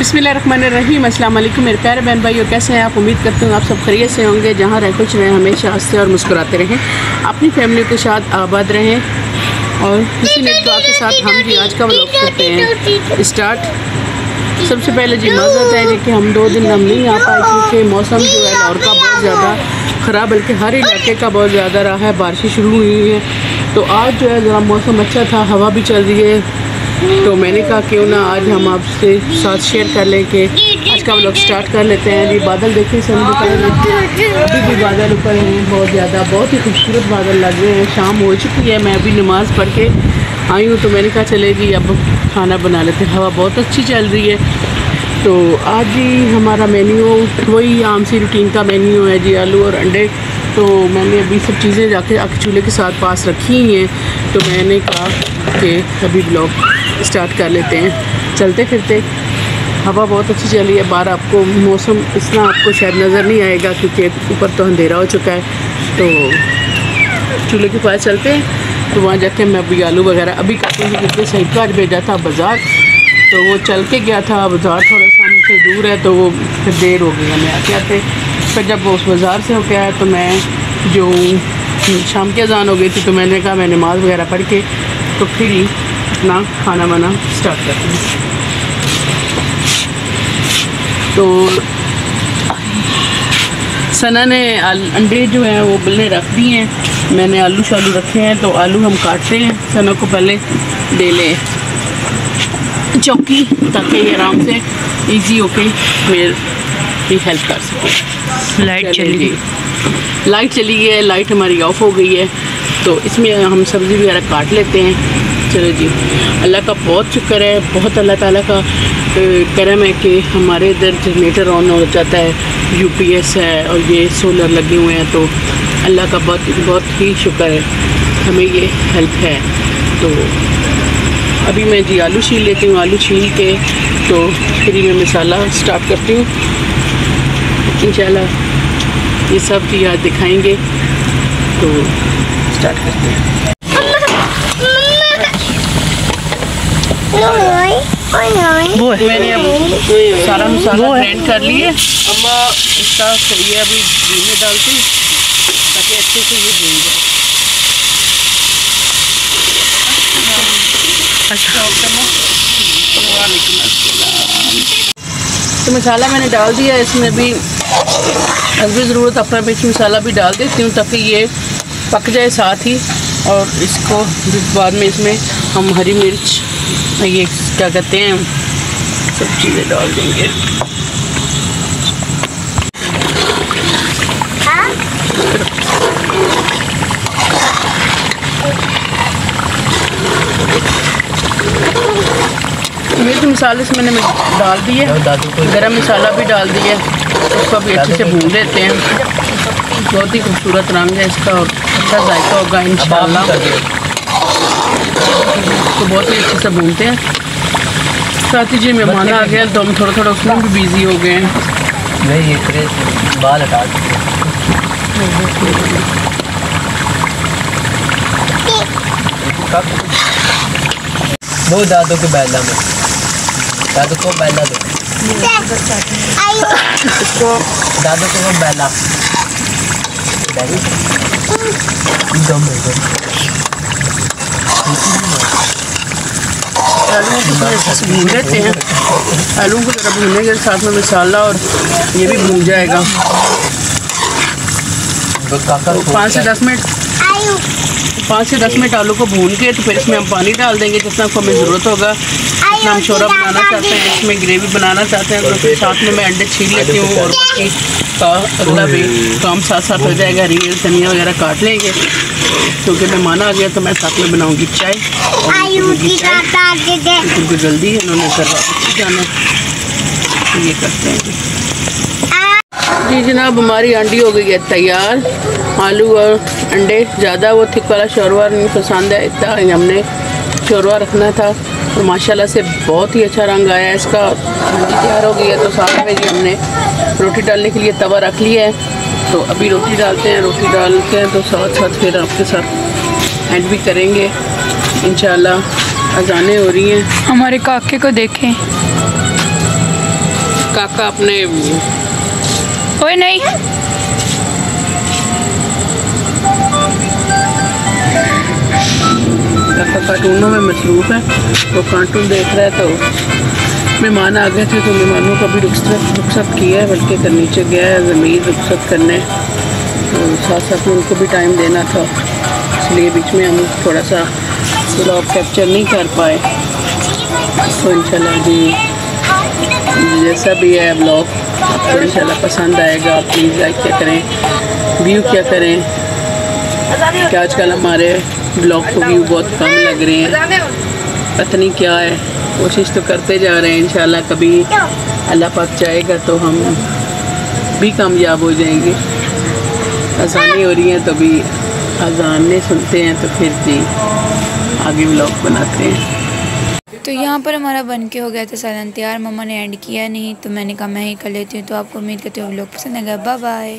बिस्मिल्लाहिर्रहमानिर्रहीम। अस्सलाम वालेकुम मेरे प्यारे बहन भाई और कैसे हैं आप? उम्मीद करते हूँ आप सब खरीत से होंगे, जहाँ रह कुछ रहें, हमेशा हँसते और मुस्कुराते रहें। अपनी फैमिली के साथ आबाद रहें और इसी नेक दुआ के साथ हम भी आज का व्लॉग करते हैं। स्टार्ट सबसे पहले जी माजत है कि हम दो दिन हम नहीं आ पाए क्योंकि मौसम जो है लाहौर का बहुत ज़्यादा ख़राब, बल्कि हर इलाके का बहुत ज़्यादा रहा है, बारिशें शुरू हुई हैं। तो आज जो है, ज़रा मौसम अच्छा था, हवा भी चल रही है तो मैंने कहा, क्यों ना आज हम आपसे साथ शेयर कर लें कि आज का लोग स्टार्ट कर लेते हैं। जी बादल देखिए सन अभी भी बादल ऊपर हैं, बहुत ज़्यादा, बहुत ही खूबसूरत बादल लग रहे हैं। शाम हो चुकी है, मैं अभी नमाज़ पढ़ के आई हूँ। तो मैंने कहा चलेगी अब खाना बना लेते हैं। हवा बहुत अच्छी चल रही है। तो आज जी हमारा मेन्यू वही आम सी रूटीन का मेन्यू है जी, आलू और अंडे। तो मैंने अभी सब चीज़ें जाके आके चूल्हे के साथ पास रखी हैं। तो मैंने कहा कि अभी ब्लॉग स्टार्ट कर लेते हैं। चलते फिरते। हवा बहुत अच्छी चली है। बाहर आपको मौसम इतना आपको शायद नज़र नहीं आएगा क्योंकि ऊपर तो अंधेरा हो चुका है। तो चूल्हे के पास चलते हैं। तो वहाँ जाके मैं अभी आलू वगैरह अभी हूँ क्योंकि सही आज भेजा था बाज़ार। तो वो चल के गया था बाज़ार, थोड़ा सा हमसे दूर है तो वो फिर देर हो गई हमें आते आते। फिर जब वो उस बाज़ार से होके आया तो मैं जो शाम की अजान हो गई थी तो मैंने कहा, मैं नमाज़ वगैरह पढ़ के तो फिर ही अपना खाना वाना स्टार्ट करते हैं। तो सना ने अंडे जो हैं वो बल्ले रख दिए हैं। मैंने आलू शालू रखे हैं तो आलू हम काटते हैं। सना को पहले दे लें। चौकी ताकि ये आराम से इजी होके मेरी हेल्प कर सके। लाइट चली गई। लाइट चली गई है लाइट हमारी ऑफ़ हो गई है। तो इसमें हम सब्ज़ी वगैरह काट लेते हैं। चलो जी। अल्लाह का बहुत शुक्र है, बहुत अल्लाह ताला का करम है कि हमारे इधर जनरेटर ऑन हो जाता है यूपीएस है और ये सोलर लगे हुए हैं तो अल्लाह का बहुत बहुत ही शुक्र है, हमें ये हेल्प है। तो अभी मैं जी आलू छील लेती हूँ, आलू छील के तो फिर मैं मसाला स्टार्ट करती हूँ। इंशाल्लाह ये सब चीज़ आज दिखाएँगे तो स्टार्ट करते हैं। वो मैंने अब सारा मसाला ग्राइंड कर लिए। अम्मा इसका ये अभी घी में डालती। ताकि अच्छे से ये भून जाए। अच्छा तो मसाला मैंने डाल दिया। इसमें भी अभी ज़रूरत अपना मिर्च मसाला भी डाल देती हूँ ताकि ये पक जाए साथ ही। और इसको बाद में इसमें हम हरी मिर्च ये क्या कहते हैं। सब चीज़ें डाल देंगे। मिर्च मसाले से मैंने डाल दिए। गरम मसाला भी डाल दिया। उसको भी अच्छे से भून लेते हैं। बहुत ही खूबसूरत रंग है इसका और अच्छा जायका होगा इन तो बहुत ही अच्छे से भूनते हैं। साथ ही जी मेहमान आ गया तो हम थोड़ा थोड़ा उसमें भी बिज़ी हो गए हैं। नहीं ये बाल हटा वो दादू के बैला में। दादू को बैला दो। इसको दादू को बैला। दम। भून लेते हैं आलू को ज़रा भूनने के साथ में मसाला और ये भी भून जाएगा। पाँच से दस मिनट, पाँच से दस मिनट आलू को भून के तो फिर इसमें हम पानी डाल देंगे, जितना आपको हमें ज़रूरत होगा। जितना हम शोरा बनाना चाहते हैं इसमें ग्रेवी बनाना चाहते हैं तो फिर साथ में मैं अंडे छील लेती हूँ और बाकी का अगला भी काम साथ साथ हो जाएगा हरी धनिया वगैरह काट लेंगे। क्योंकि तो मेहमान आ गया तो मैं साथ में बनाऊँगी चाय क्योंकि जल्दी है इन्होंने सर वापस जाना। तो ये करते हैं। जी जनाब हमारी अंडी हो गई है तैयार। आलू और अंडे ज़्यादा वो थिक वाला शोरवा नहीं पसंद है इतना हमने शोरवा रखना था। और माशाल्लाह से बहुत ही अच्छा रंग आया है। इसका हंडी तैयार हो गई है तो साथ में जी हमने रोटी डालने के लिए तवा रख लिया है। तो अभी रोटी डालते हैं रोटी डालते हैं तो साथ साथ फिर आपके साथ एंड भी करेंगे। इन अजानें हो रही हैं। हमारे काके को देखें। काका अपने ओए नहीं। काका कार्टूनों में मसरूफ़ है, वो कार्टून देख रहा है तो मेहमान आ गए थे तो मेहमानों का भी रुखसत रुखसत किया है, बल्कि कर नीचे गया है ज़मीर रुखसत करने। तो साथ साथ में उनको भी टाइम देना था। इसलिए बीच में हम थोड़ा सा ब्लॉग कैप्चर नहीं कर पाए। तो इंशाल्लाह जी, जैसा भी है ब्लॉग आपको इंशाल्लाह पसंद आएगा आप प्लीज़ लाइक क्या करें व्यू क्या करें। कि आजकल हमारे ब्लॉग को बहुत कम लग रहे हैं। पता नहीं क्या है। कोशिश तो करते जा रहे हैं, इंशाल्लाह कभी अल्लाह पाक चाहेगा तो हम भी कामयाब हो जाएँगे। आसानी हो रही है तो भी अजाने सुनते हैं तो फिर जी आगे ब्लॉग बनाते हैं। तो यहाँ पर हमारा बन के हो गया था सालन तैयार मम्मा ने एंड किया नहीं तो मैंने कहा मैं ही कर लेती हूँ तो आपको उम्मीद करती हूँ लोग पसंद आएगा। Bye bye